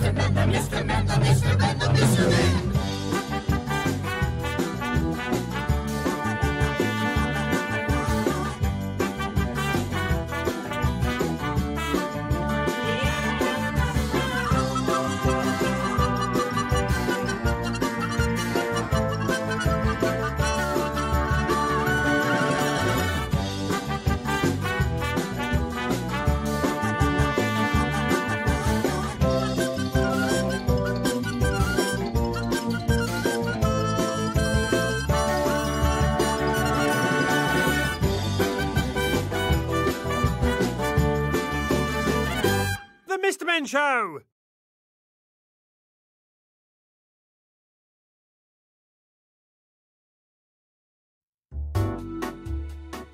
Mr. Men, Mr. Men, Mr. Men, Mr. Men. Show!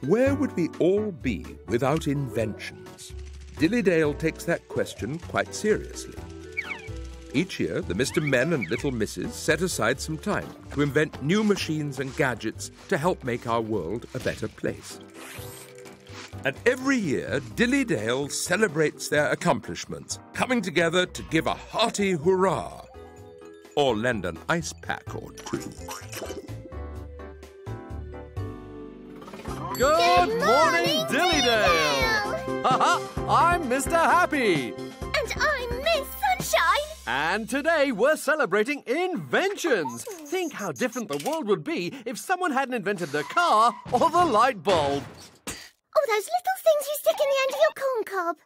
Where would we all be without inventions? Dillydale takes that question quite seriously. Each year, the Mr. Men and Little Misses set aside some time to invent new machines and gadgets to help make our world a better place. And every year, Dillydale celebrates their accomplishments, coming together to give a hearty hurrah. Or lend an ice pack or two. Good morning, Dillydale! Haha, I'm Mr. Happy! And I'm Miss Sunshine. And today we're celebrating inventions! Think how different the world would be if someone hadn't invented the car or the light bulb! Those little things you stick in the end of your corn cob.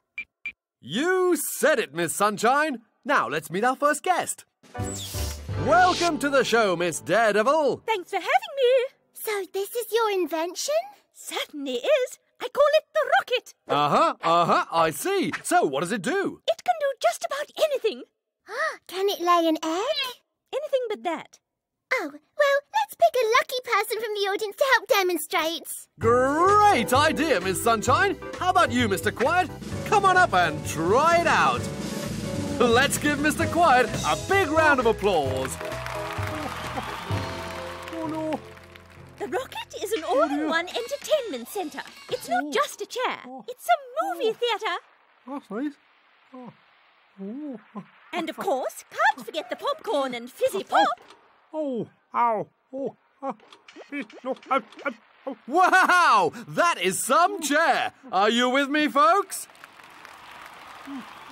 You said it, Miss Sunshine! Now let's meet our first guest. Welcome to the show, Miss Daredevil! Thanks for having me. So this is your invention? Certainly is. I call it the rocket. Uh huh, uh huh, I see. So, what does it do? It can do just about anything. Ah, Can it lay an egg? Anything but that. Oh, well, let's pick a lucky person from the audience to help demonstrate. Great idea, Miss Sunshine! How about you, Mr. Quiet? Come on up and try it out! Let's give Mr. Quiet a big round of applause! Oh no! The rocket is an all-in-one entertainment centre. It's not oh. just a chair. Oh. It's a movie oh. theatre. That's nice. And of course, can't forget the popcorn and fizzy pop. Oh, ow, oh, no. Wow! That is some chair! Are you with me, folks?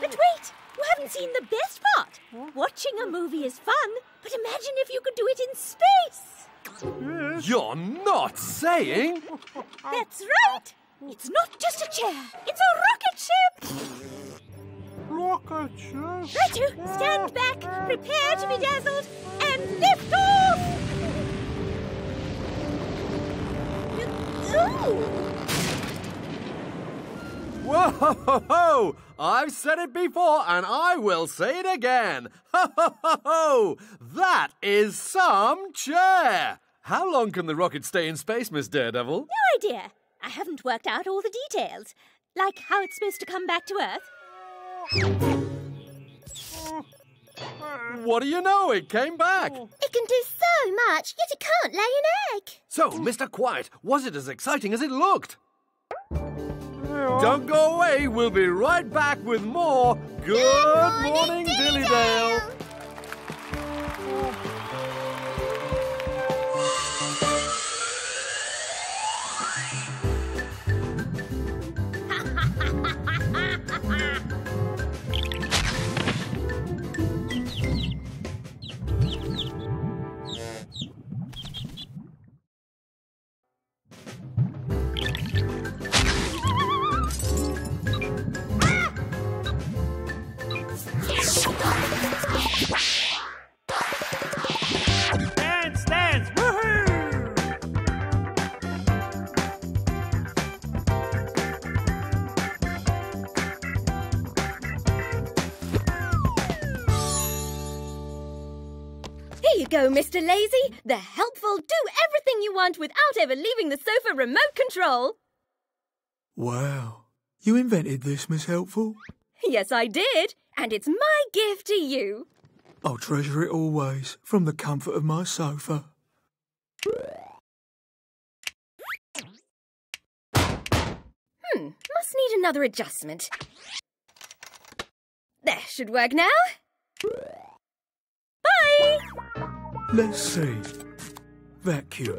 But wait, you haven't seen the best part. Watching a movie is fun, but imagine if you could do it in space. You're not saying? That's right. It's not just a chair. It's a rocket ship. Rocket ship. Righto, stand back, prepare to be dazzled, and Whoa! I've said it before and I will say it again. Ho ho ho ho! That is some chair! How long can the rocket stay in space, Miss Daredevil? No idea. I haven't worked out all the details. Like how it's supposed to come back to Earth. What do you know? It came back. It can do so much, yet it can't lay an egg. So, Mr. Quiet, was it as exciting as it looked? Don't go away. We'll be right back with more Good, morning, Dillydale. Dance, go, Mr. Lazy. The helpful do everything you want without ever leaving the sofa remote control. Wow. You invented this, Miss Helpful? Yes, I did. And it's my gift to you. I'll treasure it always, from the comfort of my sofa. Hmm, must need another adjustment. There, should work now. Bye! Let's see. Vacuum.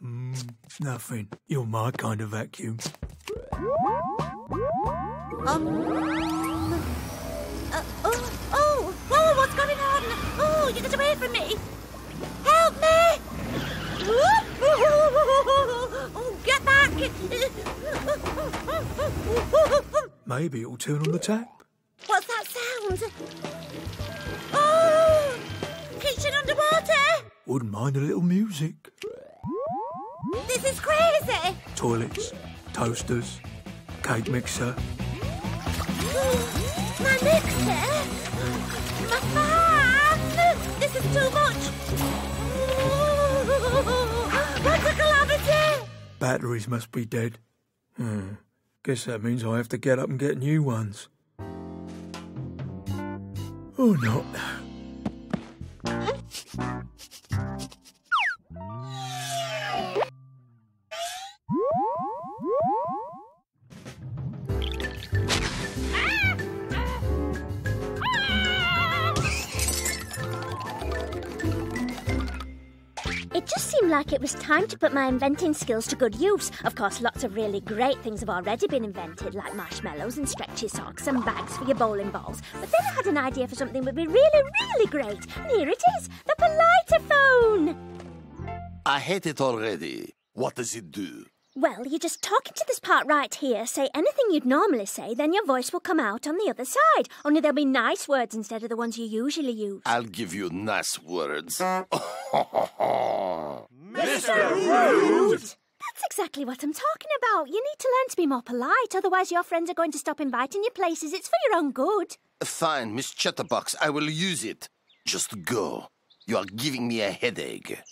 Mm, nothing. You're my kind of vacuum. Um. Uh, oh, oh, oh, what's going on? Oh, you get away from me! Help me! Oh, get back! Maybe it'll turn on the tap. What's that sound? Oh! Kitchen underwater! Wouldn't mind a little music. This is crazy! Toilets, toasters, cake mixer. My mixer! My fan! This is too much! What's a calamity? Batteries must be dead. Hmm. Guess that means I have to get up and get new ones. Or not. Like it was time to put my inventing skills to good use. Of course, lots of really great things have already been invented, like marshmallows and stretchy socks and bags for your bowling balls. But then I had an idea for something that would be really, really great. And here it is the Polite-o-Phone! I hate it already. What does it do? Well, you just talk into this part right here, say anything you'd normally say, then your voice will come out on the other side. Only there'll be nice words instead of the ones you usually use. I'll give you nice words. That's exactly what I'm talking about. You need to learn to be more polite, otherwise your friends are going to stop inviting you places. It's for your own good. Fine, Miss Chatterbox, I will use it. Just go. You are giving me a headache.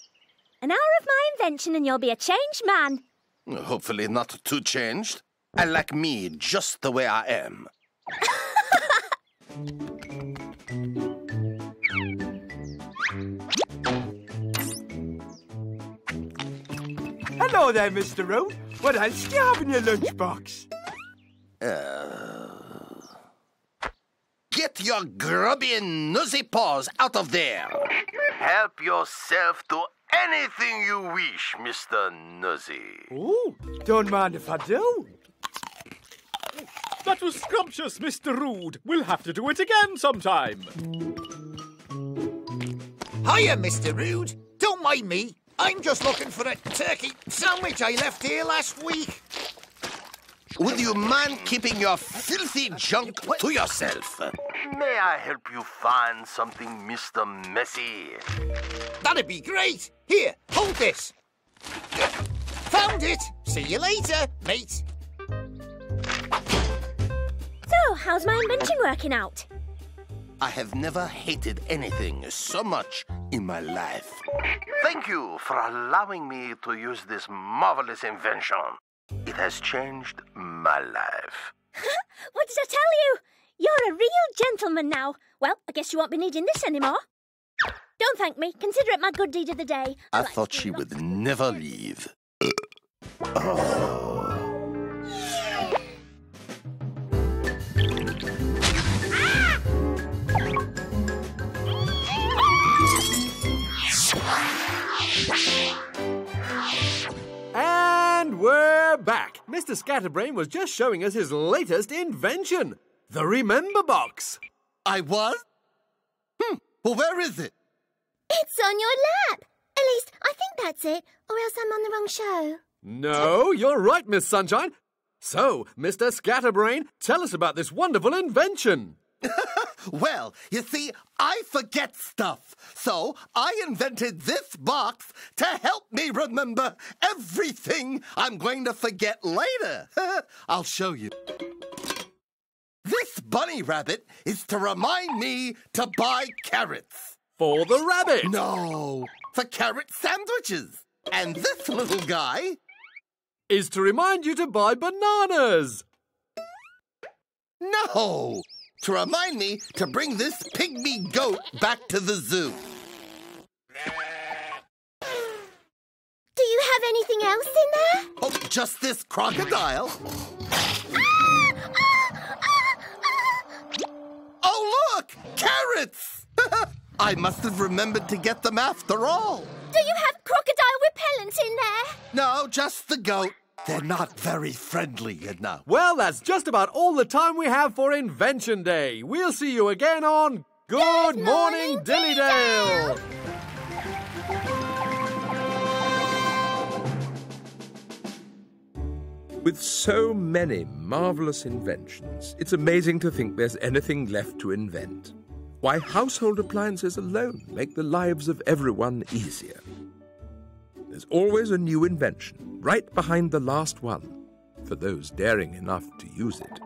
An hour of my invention and you'll be a changed man. Hopefully not too changed. I like me just the way I am. Hello there, Mr. Rude. What else do you have in your lunchbox? Uh, get your grubby and nosy paws out of there. Help yourself to anything you wish, Mr. Nosy. Oh, don't mind if I do. That was scrumptious, Mr. Rude. We'll have to do it again sometime. Hiya, Mr. Rude. Don't mind me. I'm just looking for a turkey sandwich I left here last week. Would you mind keeping your filthy junk to yourself? May I help you find something, Mr. Messy? That'd be great. Here, hold this. Found it. See you later, mate. So, how's my invention working out? I have never hated anything so much in my life. Thank you for allowing me to use this marvelous invention. It has changed my life. What did I tell you? You're a real gentleman now. Well, I guess you won't be needing this anymore. Don't thank me. Consider it my good deed of the day. I like thought she would never leave. Oh. Mr. Scatterbrain was just showing us his latest invention the Remember Box. I was? Hmm. Well, where is it? It's on your lap. At least, I think that's it, or else I'm on the wrong show. No, you're right, Miss Sunshine. So, Mr. Scatterbrain, tell us about this wonderful invention. Well, you see, I forget stuff. So I invented this box to help me remember everything I'm going to forget later. I'll show you. This bunny rabbit is to remind me to buy carrots. For the rabbit. No, for carrot sandwiches. And this little guy Is to remind you to buy bananas. No! To remind me to bring this pygmy goat back to the zoo. Do you have anything else in there? Oh, just this crocodile. Ah! Ah! Ah! Look, carrots! I must have remembered to get them after all. Do you have crocodile repellent in there? No, just the goat. They're not very friendly, you know. Well, that's just about all the time we have for Invention Day. We'll see you again on Good, Morning, Dillydale. With so many marvellous inventions, it's amazing to think there's anything left to invent. Why, household appliances alone make the lives of everyone easier. There's always a new invention right behind the last one for those daring enough to use it.